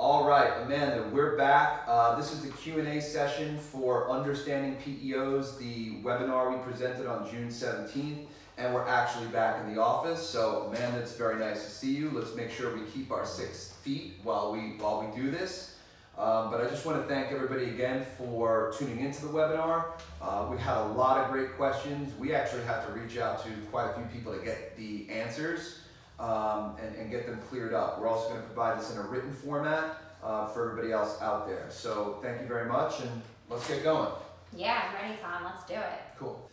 All right, Amanda, we're back. Uh, this is the Q&A session for Understanding PEOs, the webinar we presented on June 17th, and we're actually back in the office. So Amanda, it's very nice to see you. Let's make sure we keep our six feet while we, while we do this. Um, but I just want to thank everybody again for tuning into the webinar. Uh, we had a lot of great questions. We actually had to reach out to quite a few people to get the answers um, and, and, get them cleared up. We're also going to provide this in a written format uh, for everybody else out there. So thank you very much and let's get going. Yeah, I'm ready, Tom. Let's do it. Cool.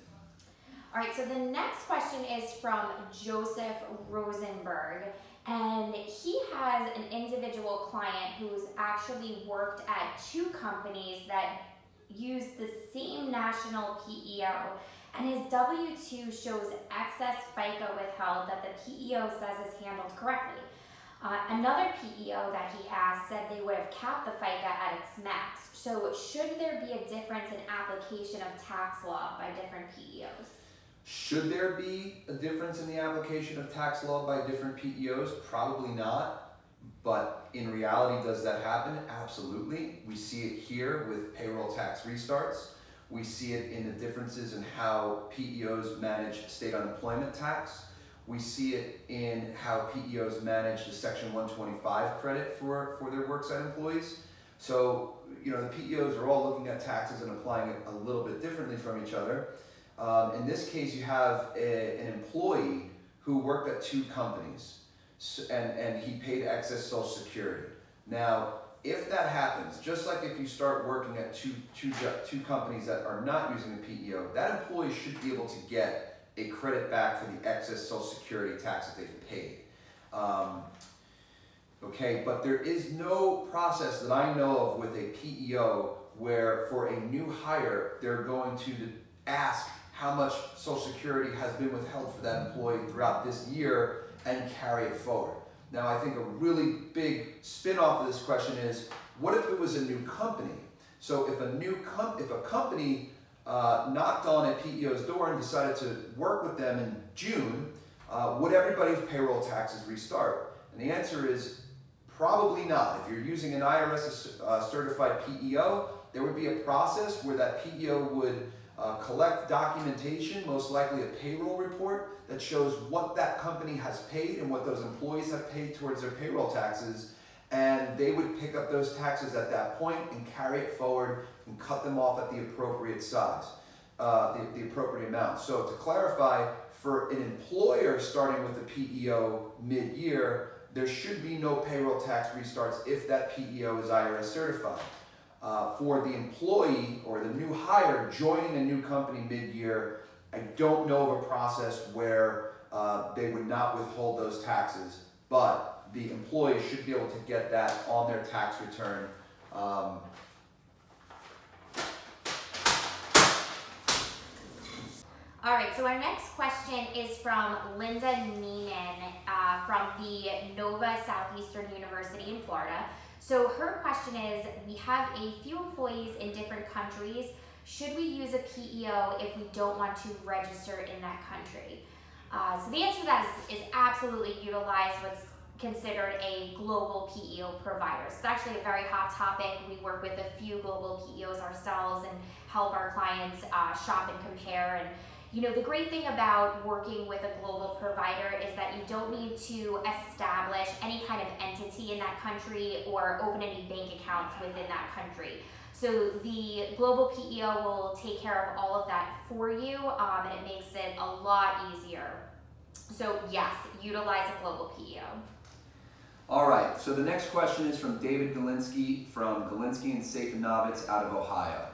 All right, so the next question is from Joseph Rosenberg. And he has an individual client who's actually worked at two companies that use the same national PEO. And his W 2 shows excess FICA withheld that the PEO says is handled correctly. Uh, another PEO that he has said they would have capped the FICA at its max. So, should there be a difference in application of tax law by different PEOs? Should there be a difference in the application of tax law by different PEOs? Probably not. But in reality, does that happen? Absolutely. We see it here with payroll tax restarts. We see it in the differences in how PEOs manage state unemployment tax. We see it in how PEOs manage the Section 125 credit for, for their worksite employees. So, you know, the PEOs are all looking at taxes and applying it a little bit differently from each other. Um, in this case, you have a, an employee who worked at two companies so, and, and he paid excess Social Security. Now, if that happens, just like if you start working at two, two, two companies that are not using the PEO, that employee should be able to get a credit back for the excess Social Security tax that they've paid. Um, okay, but there is no process that I know of with a PEO where for a new hire, they're going to ask how much Social Security has been withheld for that employee throughout this year and carry it forward. Now, I think a really big spin-off of this question is, what if it was a new company? So if a new com if a company uh, knocked on a PEO's door and decided to work with them in June, uh, would everybody's payroll taxes restart? And the answer is probably not. If you're using an IRS uh, certified PEO, there would be a process where that PEO would uh, collect documentation, most likely a payroll report that shows what that company has paid and what those employees have paid towards their payroll taxes. And they would pick up those taxes at that point and carry it forward and cut them off at the appropriate size, uh, the, the appropriate amount. So to clarify, for an employer starting with a PEO mid-year, there should be no payroll tax restarts if that PEO is IRS certified uh, for the employee or the new hire joining a new company mid-year, I don't know of a process where uh, they would not withhold those taxes, but the employee should be able to get that on their tax return. Um, All right, so our next question is from Linda Neiman uh, from the Nova Southeastern University in Florida. So her question is, we have a few employees in different countries. Should we use a PEO if we don't want to register in that country? Uh, so the answer to that is, is absolutely utilize what's considered a global PEO provider. So it's actually a very hot topic. We work with a few global PEOs ourselves and help our clients uh, shop and compare and you know, the great thing about working with a global provider is that you don't need to establish any kind of entity in that country or open any bank accounts within that country. So the global PEO will take care of all of that for you um, and it makes it a lot easier. So yes, utilize a global PEO. All right, so the next question is from David Galinsky from Galinsky and Safinovitz out of Ohio.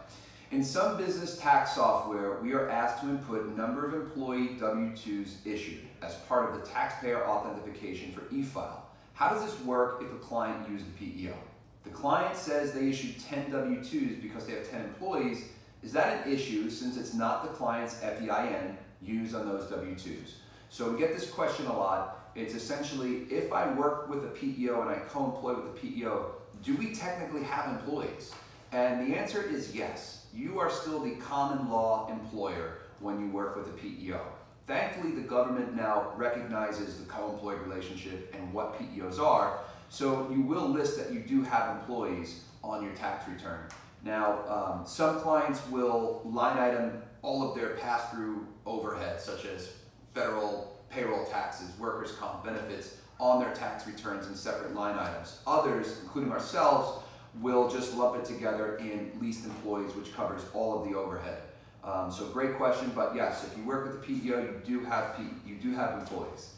In some business tax software, we are asked to input number of employee W-2s issued as part of the taxpayer authentication for e-file. How does this work if a client used the PEO? The client says they issued 10 W-2s because they have 10 employees. Is that an issue since it's not the client's FEIN used on those W-2s? So we get this question a lot. It's essentially, if I work with a PEO and I co-employ with a PEO, do we technically have employees? And the answer is yes you are still the common law employer when you work with a PEO. Thankfully, the government now recognizes the co-employed relationship and what PEOs are. So you will list that you do have employees on your tax return. Now, um, some clients will line item all of their pass-through overhead, such as federal payroll taxes, workers' comp benefits, on their tax returns in separate line items. Others, including ourselves, will just lump it together in leased employees, which covers all of the overhead. Um, so great question, but yes, if you work with the PEO, you do have P, you do have employees.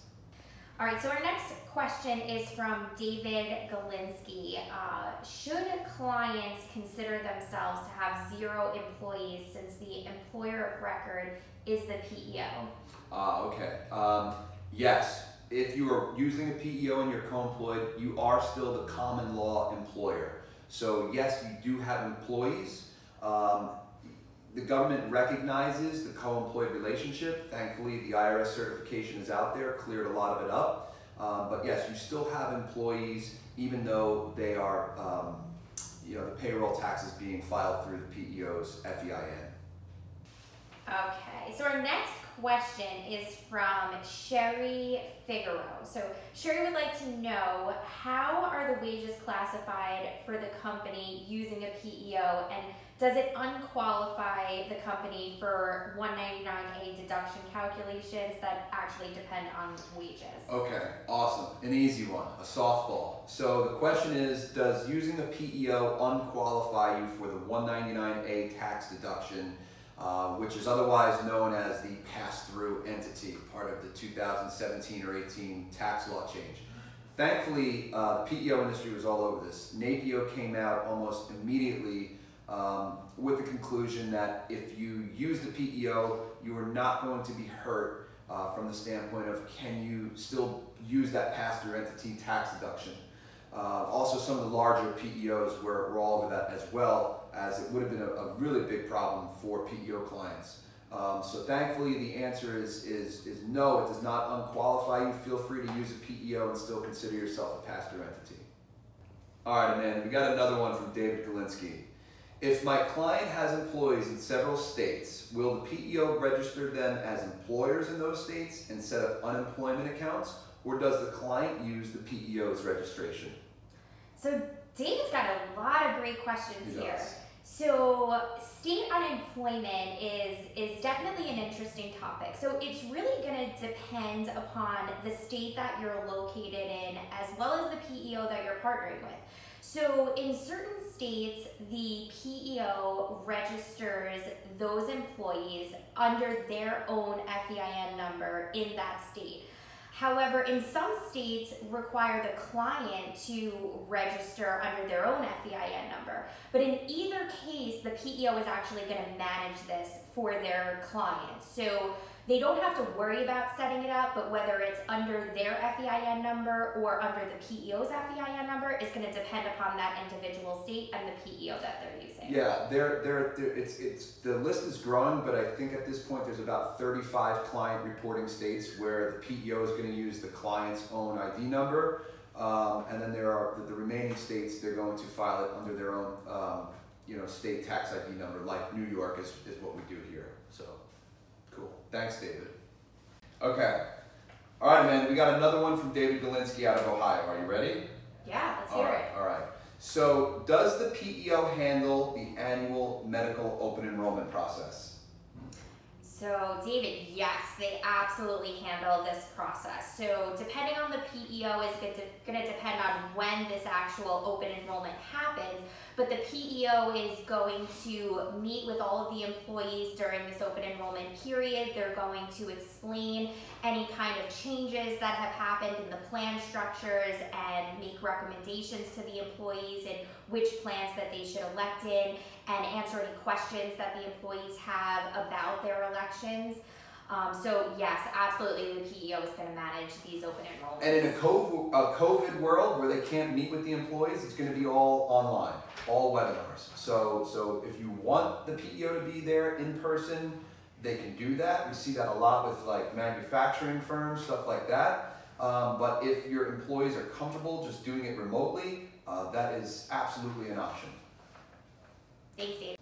All right, so our next question is from David Galinsky. Uh, should clients consider themselves to have zero employees since the employer of record is the PEO? Uh, okay. Um, yes, if you are using a PEO and you're co-employed, you are still the common law employer. So yes, you do have employees. Um, the government recognizes the co-employed relationship. Thankfully, the IRS certification is out there, cleared a lot of it up. Um, but yes, you still have employees, even though they are, um, you know, the payroll taxes being filed through the PEO's FEIN. Okay, so our next question is from Sherry Figaro. So Sherry would like to know how are the wages classified for the company using a PEO and does it unqualify the company for 199A deduction calculations that actually depend on wages? Okay, awesome. An easy one, a softball. So the question is, does using a PEO unqualify you for the 199A tax deduction, uh, which is otherwise known as the pass-through entity, part of the 2017 or 18 tax law change? Thankfully, uh, the PEO industry was all over this. NAPEO came out almost immediately um, with the conclusion that if you use the PEO, you are not going to be hurt uh, from the standpoint of can you still use that pass-through entity tax deduction. Uh, also, some of the larger PEOs were, were all over that as well, as it would have been a, a really big problem for PEO clients. Um, so thankfully, the answer is, is, is no, it does not unqualify you. Feel free to use a PEO and still consider yourself a pass-through entity. All right, man, we got another one from David Galinsky. If my client has employees in several states, will the PEO register them as employers in those states and set up unemployment accounts, or does the client use the PEO's registration? So David's got a lot of great questions He here. does. So state unemployment is is definitely an interesting topic. So it's really going to depend upon the state that you're located in as well as the PEO that you're partnering with. So in certain states, the PEO registers those employees under their own FEIN number in that state. However, in some states require the client to register under their own FEIN number. But in either case, the PEO is actually going to manage this for their clients. So they don't have to worry about setting it up, but whether it's under their FEIN number or under the PEO's FEIN number is going to depend upon that individual state and the PEO that they're using. Yeah, there, there, there, it's, it's, the list is growing, but I think at this point there's about 35 client reporting states where the PEO is going to use the client's own ID number. Um, and then there are the, the remaining states, they're going to file it under their own, um, you know, state tax ID number, like New York is, is what we do here. So. Thanks, David. Okay. All right, man. We got another one from David Galinsky out of Ohio. Are you ready? Yeah, let's All hear right, it. all right. So, does the PEO handle the annual medical open enrollment process? So, David, yes, they absolutely handle this process. So, depending on the PEO is going to depend on when this actual open enrollment happens, but the PEO is going to meet with all of the employees during this open enrollment period. They're going to explain any kind of changes that have happened in the plan structures and make recommendations to the employees and which plans that they should elect in and answer any questions that the employees have about their elections. Um, so yes, absolutely, the PEO is going to manage these open enrollments. And in a COVID, a COVID world where they can't meet with the employees, it's going to be all online, all webinars. So, so if you want the PEO to be there in person, they can do that. We see that a lot with like manufacturing firms, stuff like that. Um, but if your employees are comfortable just doing it remotely, uh, that is absolutely an option. Thanks, David.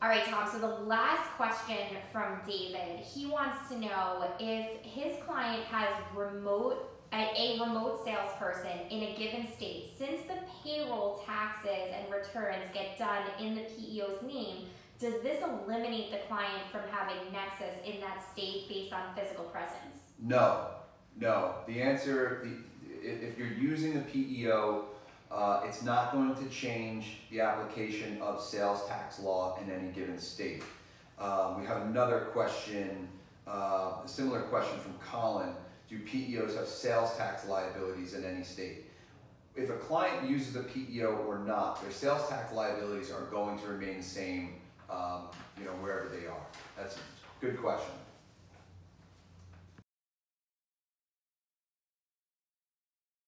All right, Tom. So the last question from David, he wants to know if his client has remote a, remote salesperson in a given state, since the payroll taxes and returns get done in the PEO's name, does this eliminate the client from having nexus in that state based on physical presence? No, no. The answer, if you're using the PEO, uh, it's not going to change the application of sales tax law in any given state. Um, we have another question, uh, a similar question from Colin. Do PEOs have sales tax liabilities in any state? If a client uses a PEO or not, their sales tax liabilities are going to remain the same, um, you know, wherever they are. That's a good question.